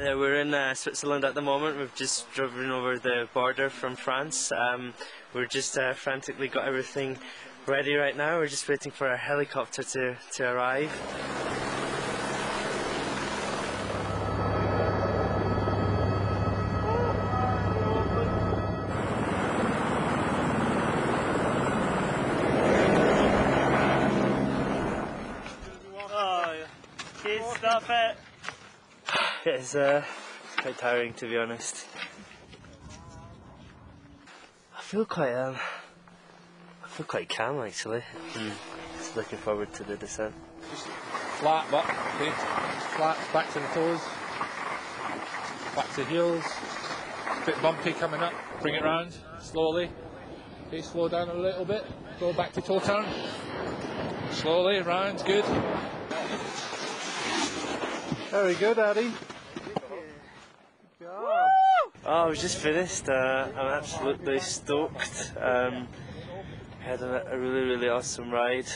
Uh, we're in uh, Switzerland at the moment. We've just driven over the border from France. Um, we're just uh, frantically got everything ready right now. We're just waiting for our helicopter to, to arrive. Oh, stop it! It's uh, quite tiring to be honest. I feel quite um, I feel quite calm actually. Mm. Just looking forward to the descent. Flat back, okay. Flat, back to the toes. Back to heels. Bit bumpy coming up. Bring it round slowly. Okay, slow down a little bit. Go back to toe turn. Slowly, round, good. Very good, Addy. Oh, I was just finished. Uh, I'm absolutely stoked. Um, had a, a really, really awesome ride.